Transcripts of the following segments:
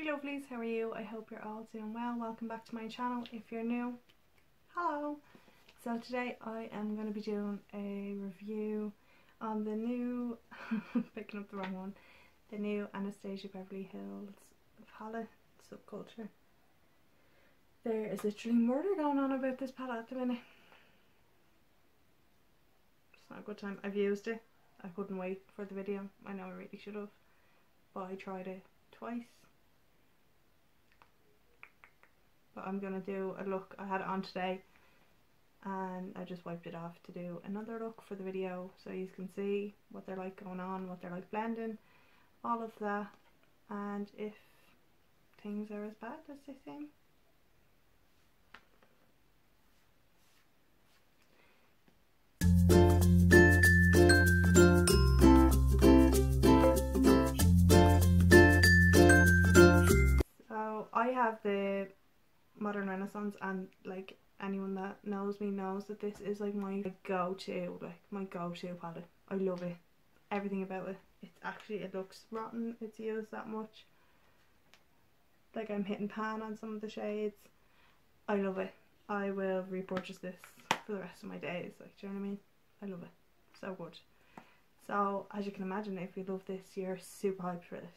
Hey lovelies, how are you? I hope you're all doing well. Welcome back to my channel. If you're new, hello. So today I am going to be doing a review on the new, picking up the wrong one, the new Anastasia Beverly Hills palette subculture. There is literally murder going on about this palette at the minute. It's not a good time. I've used it. I couldn't wait for the video. I know I really should have. But I tried it twice but I'm going to do a look. I had it on today and I just wiped it off to do another look for the video so you can see what they're like going on, what they're like blending, all of that and if things are as bad as they seem. So I have the modern renaissance and like anyone that knows me knows that this is like my go-to like my go-to palette. I love it. Everything about it. It's actually it looks rotten. It's used that much. Like i'm hitting pan on some of the shades. I love it. I will repurchase this for the rest of my days like do you know what i mean? I love it. So good. So as you can imagine if you love this you're super hyped for this.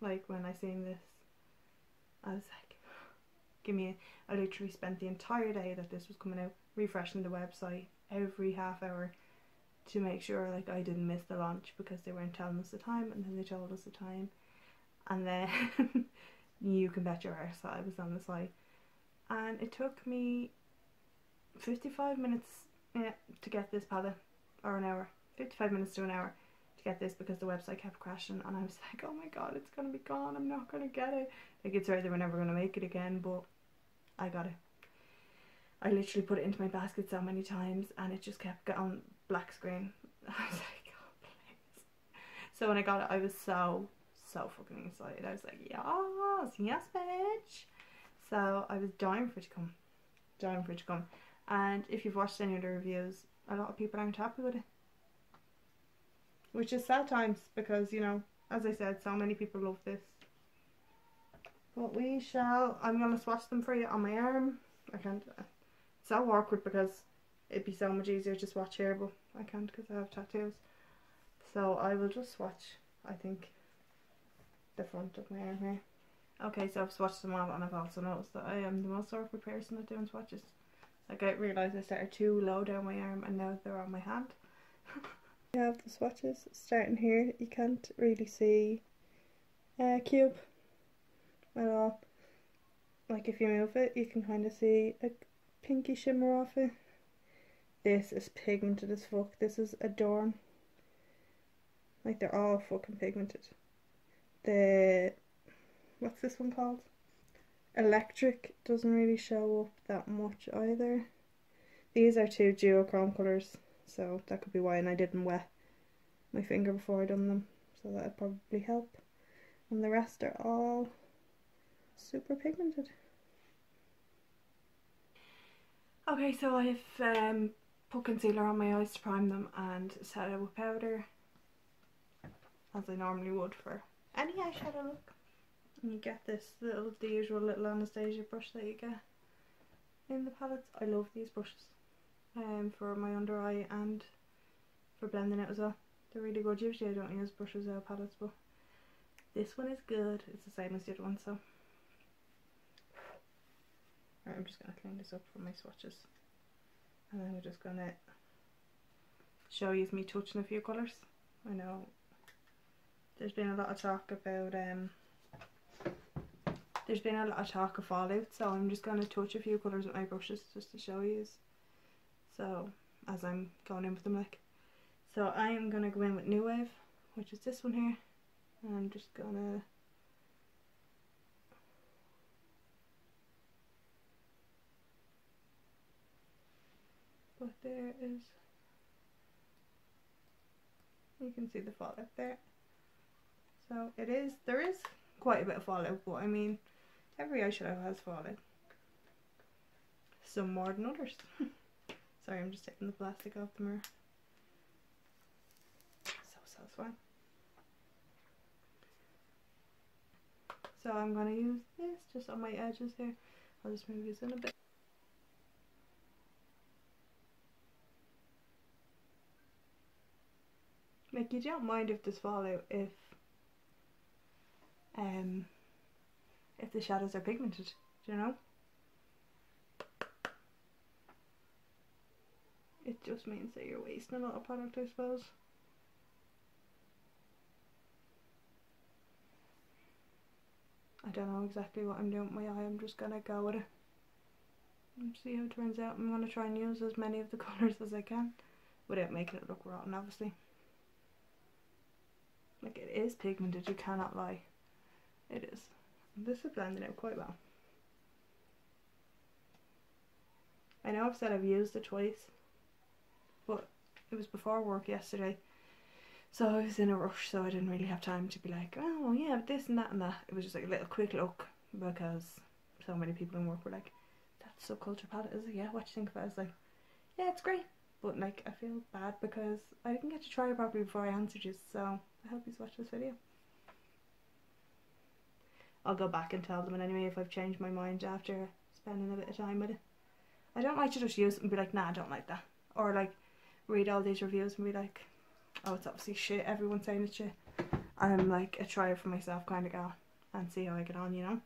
Like when i seen this i was like give me a, I literally spent the entire day that this was coming out refreshing the website every half hour to make sure like I didn't miss the launch because they weren't telling us the time and then they told us the time. And then you can bet your arse that I was on the site. And it took me 55 minutes yeah, to get this palette or an hour 55 minutes to an hour to get this because the website kept crashing and I was like oh my god it's gonna be gone. I'm not gonna get it. Like it's right that we're never gonna make it again but I got it. I literally put it into my basket so many times and it just kept going black screen. I was like, oh please. So when I got it I was so, so fucking excited. I was like, yes, yes bitch. So I was dying for it to come. Dying for it to come. And if you've watched any of the reviews, a lot of people aren't happy with it. Which is sad times because, you know, as I said, so many people love this. But we shall, I'm going to swatch them for you on my arm. I can't, it's so awkward because it'd be so much easier to swatch here, but I can't because I have tattoos. So I will just swatch, I think, the front of my arm here. Okay, so I've swatched them all and I've also noticed that I am the most awkward person at doing swatches. Like I realised I started too low down my arm and now they're on my hand. I have the swatches starting here. You can't really see uh, cube at all. Like if you move it, you can kind of see a pinky shimmer off it. This is pigmented as fuck. This is Adorn. Like they're all fucking pigmented. The what's this one called? Electric doesn't really show up that much either. These are two duochrome colours, so that could be why and I didn't wet my finger before I done them, so that'd probably help. And the rest are all super pigmented. Okay, so I've um, put concealer on my eyes to prime them and set it with powder as I normally would for any eyeshadow look. And you get this little, the usual little Anastasia brush that you get in the palettes. I love these brushes um, for my under eye and for blending it as well. They're really good. Usually I don't use brushes or palettes but this one is good. It's the same as the other one so Right, I'm just going to clean this up from my swatches. And then we're just going to show you me touching a few colours. I know there's been a lot of talk about um there's been a lot of talk of fallout so I'm just going to touch a few colours with my brushes just to show you so as I'm going in with them like so I am going to go in with New Wave which is this one here and I'm just going to but there is. You can see the fallout there. So it is there is quite a bit of fallout but I mean every eyeshadow has fallout some more than others. Sorry I'm just taking the plastic off the mirror. So so satisfying So I'm going to use this just on my edges here. I'll just move this in a bit. Like you don't mind if this fall out if um if the shadows are pigmented, you know? It just means that you're wasting a lot of product I suppose. I don't know exactly what I'm doing with my eye, I'm just gonna go with it and see how it turns out. I'm gonna try and use as many of the colours as I can without making it look rotten obviously. Like it is pigmented, you cannot lie. It is. This is blending out quite well. I know I've said I've used it twice, but it was before work yesterday so I was in a rush, so I didn't really have time to be like, oh yeah, this and that and that. It was just like a little quick look because so many people in work were like, that's subculture palette, is it? Yeah, what do you think of it? I was like, yeah, it's great. But like, I feel bad because I didn't get to try it properly before I answered you, so I hope you watch this video. I'll go back and tell them anyway if I've changed my mind after spending a bit of time with it. I don't like to just use it and be like, nah, I don't like that. Or like, read all these reviews and be like, oh it's obviously shit, everyone's saying it's shit. I'm like a try it for myself kind of girl and see how I get on, you know?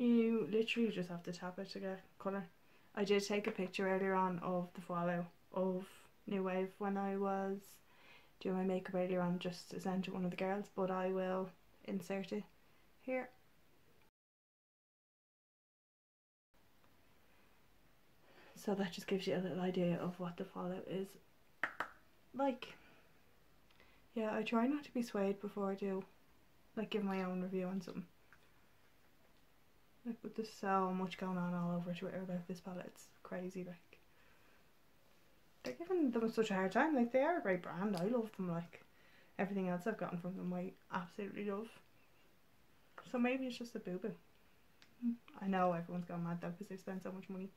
You literally just have to tap it to get colour. I did take a picture earlier on of the fallout of New Wave when I was doing my makeup earlier on just to send to one of the girls but I will insert it here. So that just gives you a little idea of what the fallout is like. Yeah, I try not to be swayed before I do like give my own review on something. Like, but there's so much going on all over Twitter about this palette. It's crazy. Like, they're giving them such a hard time. Like, they are a great brand. I love them. Like, everything else I've gotten from them, I absolutely love. So maybe it's just a boo boo. I know everyone's gone mad though because they spend so much money.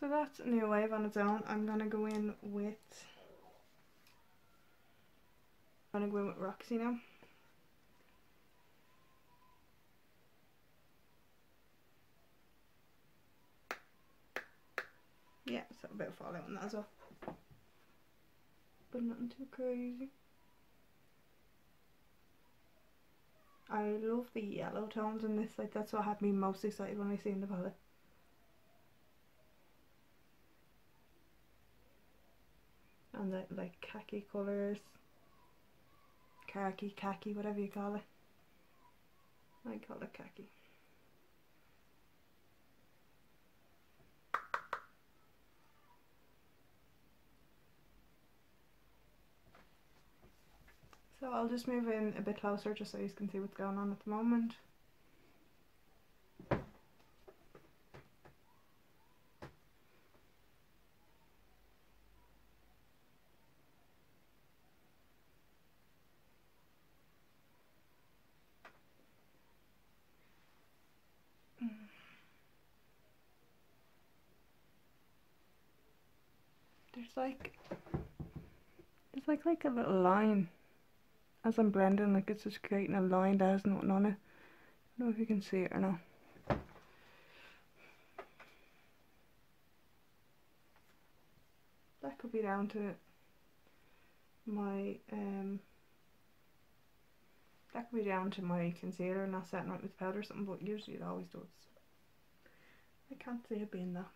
So that's a new wave on its own. I'm gonna go in with. I'm gonna go in with Roxy now. Yeah, so a bit of fallout on that as well. But nothing too crazy. I love the yellow tones in this, like that's what had me most excited when I seen the palette. And the like khaki colours. Khaki, khaki, whatever you call it. I call it khaki. So I'll just move in a bit closer just so you can see what's going on at the moment. There's like, there's like like a little line as I'm blending like it's just creating a line that has nothing on it. I don't know if you can see it or not. That could be down to my um that could be down to my concealer not setting right with powder or something but usually it always does. I can't see it being that.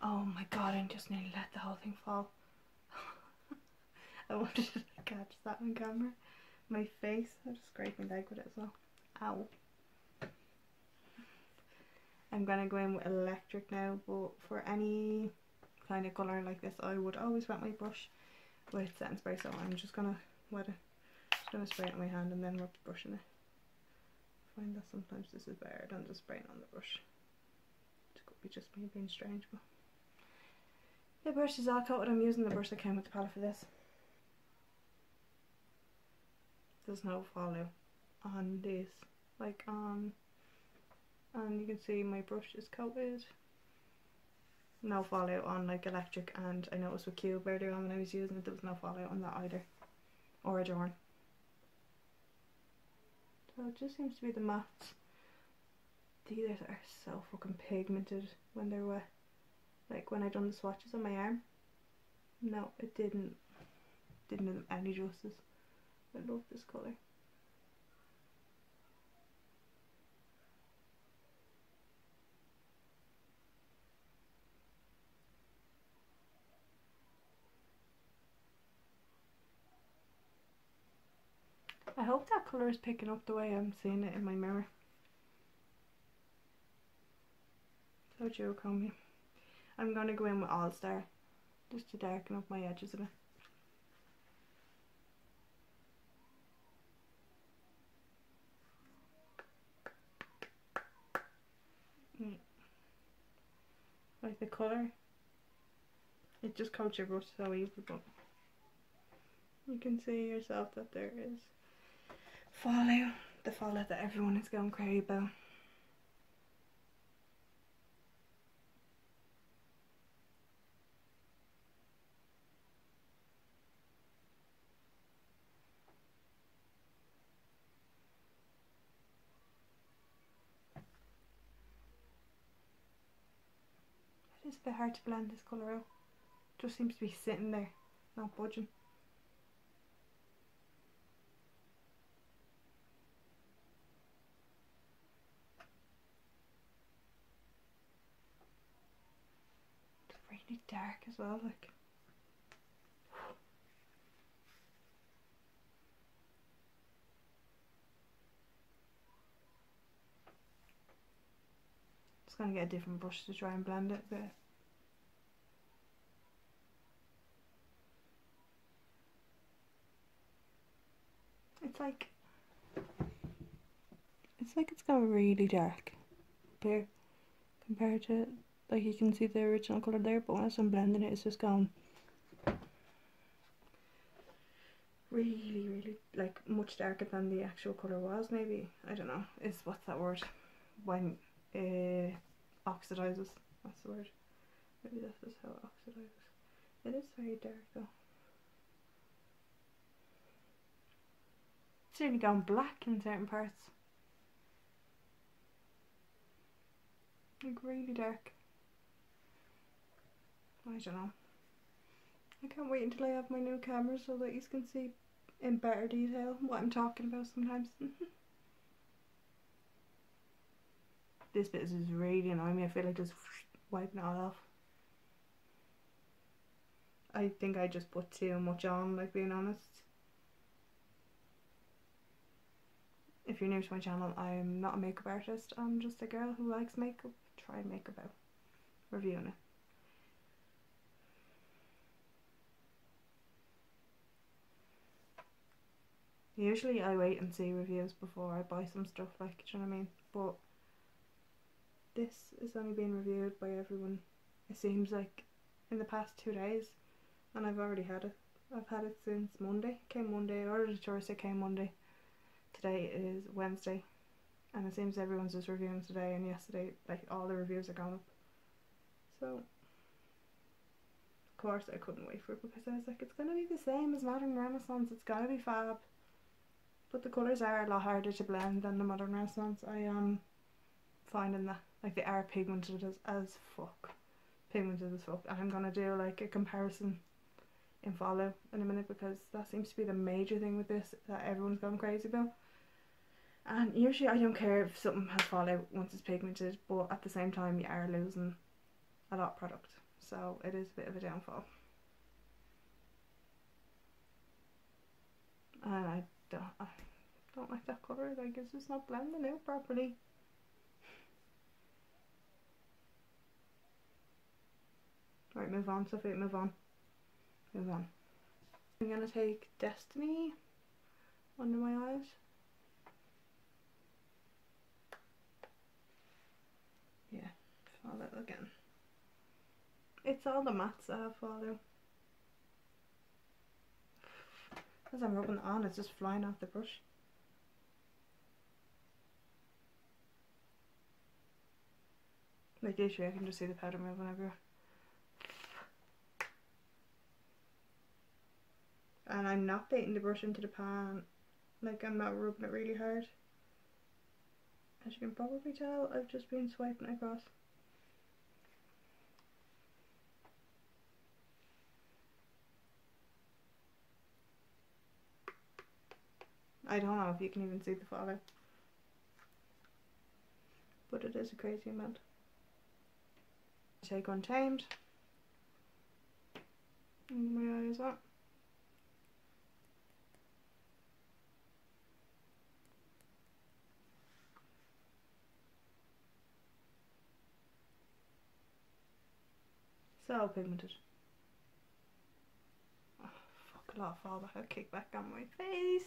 Oh my god, I just nearly let the whole thing fall. I wanted to catch that on camera. My face, I just scraped my leg with it as well. Ow. I'm gonna go in with electric now, but for any kind of colour like this I would always wet my brush with setting spray so I'm just gonna wet it just gonna spray it on my hand and then rub the brush in it I find that sometimes this is better than just spraying on the brush it could be just me being strange but the brush is all coated I'm using the brush that came with the palette for this there's no follow on this like on and you can see my brush is coated. No fallout on like electric and I noticed with cube earlier on when I was using it there was no fallout on that either or a adorn so it just seems to be the mattes these are so fucking pigmented when they're wet. Like when I done the swatches on my arm. No it didn't didn't do them any justice I love this colour I hope that colour is picking up the way I'm seeing it in my mirror. So duochrome. I'm going to go in with All Star just to darken up my edges a bit. Like the colour, it just brush so easily but you can see yourself that there is follow the follow that everyone is going crazy about. It is a bit hard to blend this colour out. Just seems to be sitting there, not budging. really dark as well, like. Just gonna get a different brush to try and blend it a bit. It's like it's like it's gone really dark there compared to like you can see the original colour there but once I'm blending it it's just gone really really like much darker than the actual colour was maybe I don't know is what's that word when uh, oxidizes. That's the word. Maybe this is how it oxidizes. It is very dark though. It's really gone black in certain parts. Like really dark. I don't know. I can't wait until I have my new camera so that you can see in better detail what I'm talking about sometimes. this bit is really annoying me. I feel like just wiping it all off. I think I just put too much on, like being honest. If you're new to my channel, I'm not a makeup artist. I'm just a girl who likes makeup. Try makeup out. Reviewing it. Usually I wait and see reviews before I buy some stuff, like, do you know what I mean? But this is only being reviewed by everyone, it seems like, in the past two days. And I've already had it. I've had it since Monday. Came Monday, I ordered it Thursday, came Monday. Today is Wednesday. And it seems everyone's just reviewing today and yesterday, like, all the reviews are gone up. So, of course I couldn't wait for it because I was like, it's going to be the same as Modern Renaissance, it's got to be fab. But the colours are a lot harder to blend than the Modern Renaissance. I am finding that. Like they are pigmented as, as fuck. Pigmented as fuck. And I'm to do like a comparison in follow in a minute because that seems to be the major thing with this that everyone's gone crazy about. And usually I don't care if something has fallout once it's pigmented, but at the same time you are losing a lot of product. So it is a bit of a downfall. And I don't, I don't like that colour, like it's just not blending out properly. Right, move on, Sophie, move on. Move on. I'm gonna take Destiny under my eyes. Yeah, follow again. It's all the mats I have follow. As I'm rubbing it on, it's just flying off the brush. Like literally I can just see the powder moving everywhere. And I'm not beating the brush into the pan. Like I'm not rubbing it really hard. As you can probably tell, I've just been swiping across. I don't know if you can even see the follow. But it is a crazy amount. Take Untamed. And my eyes up. So pigmented. Oh, fuck a lot of fall back. I'll kick back on my face.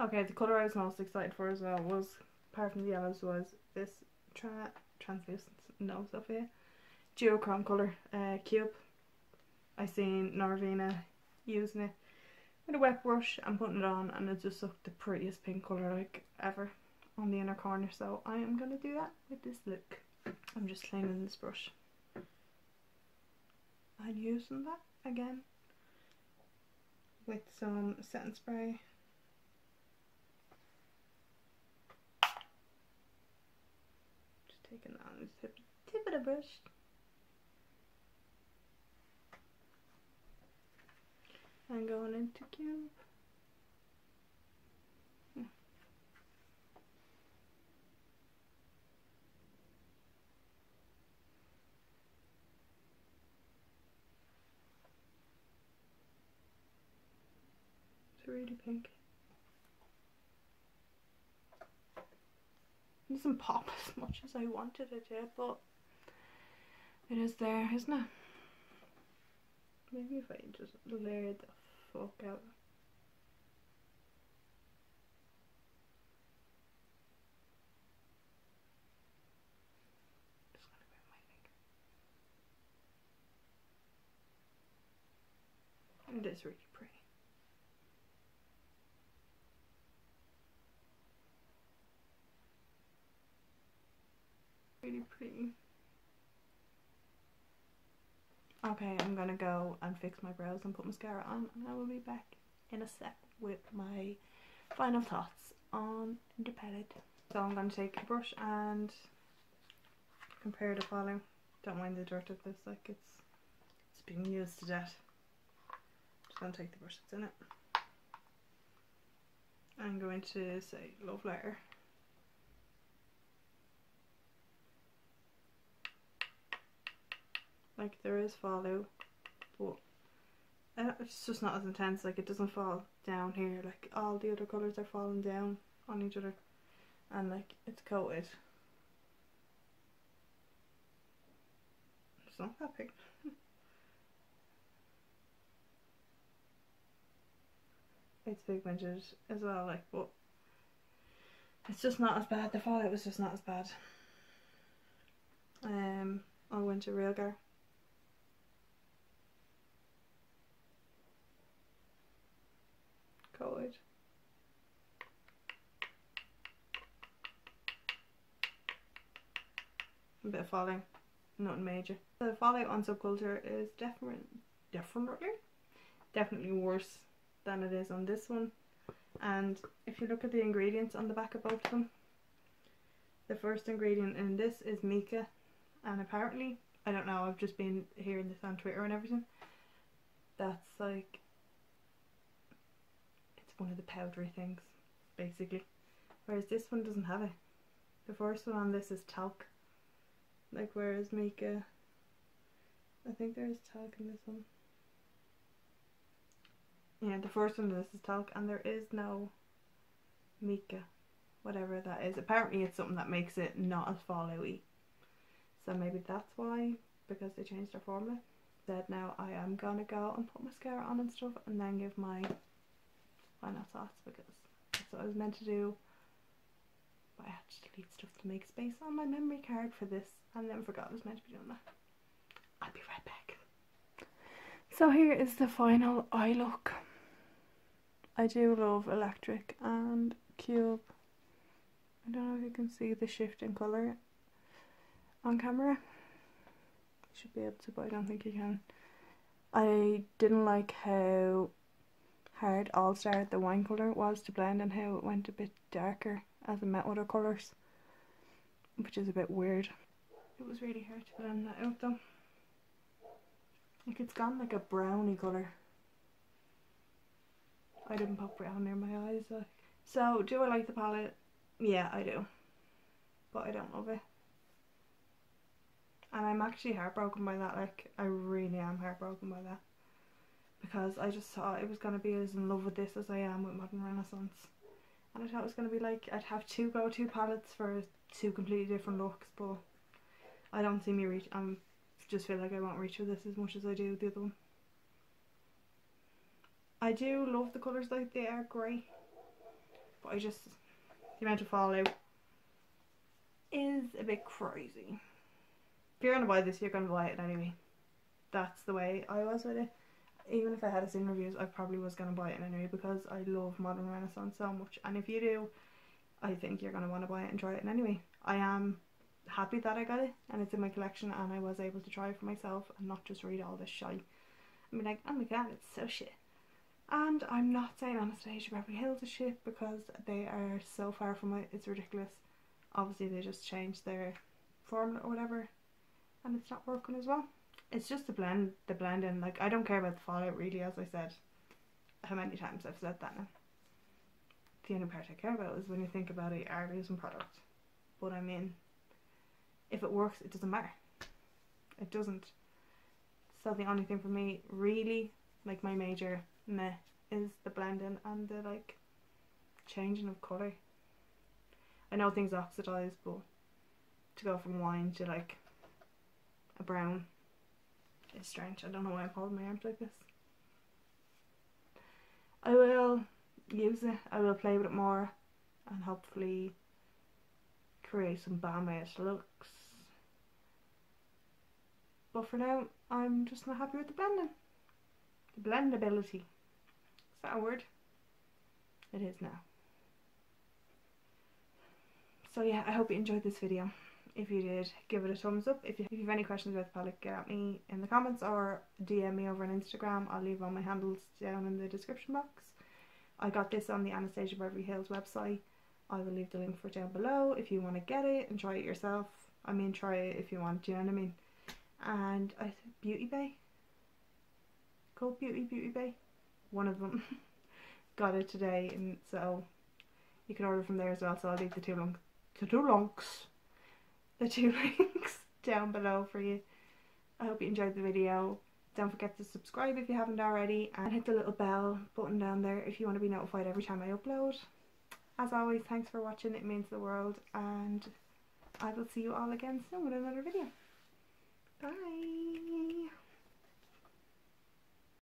Okay, the colour I was most excited for as well was, apart from the yellows, was this tra translucent nose up here. Duochrome colour uh, cube. I seen Norvina using it with a wet brush and putting it on and it just looked the prettiest pink colour like ever on the inner corner so I am going to do that with this look. I'm just cleaning this brush and using that again with some setting spray just taking that on the tip, tip of the brush. And going into cube. It's really pink. It doesn't pop as much as I wanted it to, but it is there, isn't it? Maybe if I just layer the fuck out. It is really pretty. really pretty. Okay, I'm gonna go and fix my brows and put mascara on and I will be back in a sec with my final thoughts on the palette. So I'm gonna take a brush and compare the falling. Don't mind the dirt of this, like it's it's being used to death. Just gonna take the brush that's in it. I'm going to say love letter Like there is follow, but uh, it's just not as intense. Like it doesn't fall down here. Like all the other colours are falling down on each other, and like it's coated. It's not that big. it's pigmented as well, like, but it's just not as bad. The fallout was just not as bad. Um, I went to Realgar coated. A bit of falling, nothing major. The fallout on subculture is different, definitely, definitely worse than it is on this one. And if you look at the ingredients on the back of both of them, the first ingredient in this is mica, and apparently, I don't know, I've just been hearing this on Twitter and everything, that's like one of the powdery things, basically. Whereas this one doesn't have it. The first one on this is talc. Like whereas Mica, I think there is talc in this one. Yeah, the first one on this is talc and there is no Mica, whatever that is. Apparently it's something that makes it not as fallowy. So maybe that's why, because they changed their formula. Said now I am gonna go and put mascara on and stuff and then give my final thoughts because that's what I was meant to do. But I had to delete stuff to make space on my memory card for this and then forgot I was meant to be doing that. I'll be right back. So here is the final eye look. I do love electric and cube. I don't know if you can see the shift in colour on camera. You should be able to, but I don't think you can. I didn't like how hard All Star the wine colour was to blend and how it went a bit darker as it met other colours, which is a bit weird. It was really hard to blend that out though. Like it's gone like a browny colour. I didn't put brown near my eyes. So, do I like the palette? Yeah, I do. But I don't love it. And I'm actually heartbroken by that. Like, I really am heartbroken by that. Because I just thought it was going to be as in love with this as I am with Modern Renaissance. And I thought it was going to be like, I'd have two go-to palettes for two completely different looks. But I don't see me reach, I just feel like I won't reach for this as much as I do with the other one. I do love the colours like they are grey. But I just, the amount of fallout is a bit crazy. If you're going to buy this, you're going to buy it anyway. That's the way I was with it. Even if I had it in reviews, I probably was going to buy it anyway because I love Modern Renaissance so much. And if you do, I think you're going to want to buy it and try it anyway. I am happy that I got it and it's in my collection and I was able to try it for myself and not just read all this shite. I mean like, oh my god, it's so shit. And I'm not saying Anastasia Beverly Hills is shit because they are so far from it, it's ridiculous. Obviously they just changed their formula or whatever and it's not working as well. It's just the blend, the blending, like I don't care about the fallout really as I said. How many times I've said that now. The only part I care about is when you think about it, are losing product. But I mean, if it works, it doesn't matter. It doesn't. So the only thing for me, really, like my major meh is the blending and the like changing of colour. I know things oxidise but to go from wine to like a brown is strange. I don't know why I'm holding my arms like this. I will use it, I will play with it more and hopefully create some balmy looks. But for now, I'm just not happy with the blending. The blendability Is that a word? It is now. So yeah, I hope you enjoyed this video. If you did, give it a thumbs up. If you, if you have any questions about the palette, get at me in the comments or DM me over on Instagram. I'll leave all my handles down in the description box. I got this on the Anastasia Beverly Hills website. I will leave the link for it down below if you want to get it and try it yourself. I mean, try it if you want, do you know what I mean? And I Beauty Bay. Called Beauty Beauty Bay one of them got it today and so you can order from there as well so I'll leave the two the two links the two links down below for you. I hope you enjoyed the video. Don't forget to subscribe if you haven't already and hit the little bell button down there if you want to be notified every time I upload. As always thanks for watching it means the world and I will see you all again soon with another video. Bye